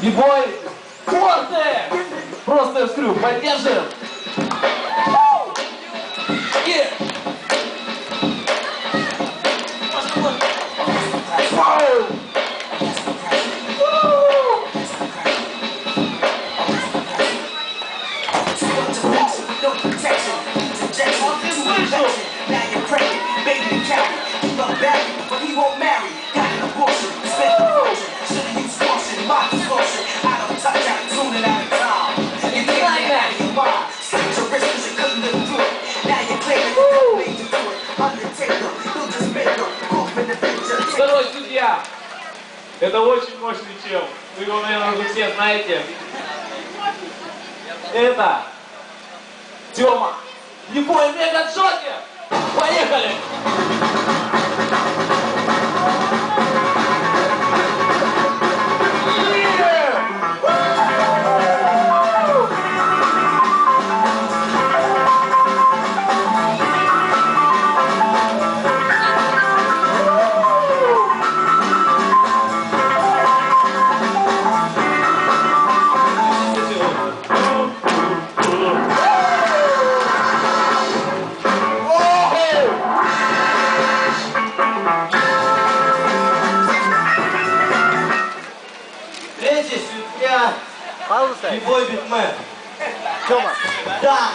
Бибой, Форте! Просто вскрыл, поддержим! Судья. Это очень мощный чел. Вы его, наверное, уже все знаете. Это Тёма. Любой мега Джокер. Поехали! Судья Пауза? Бибой Битмен. Тёма. Да!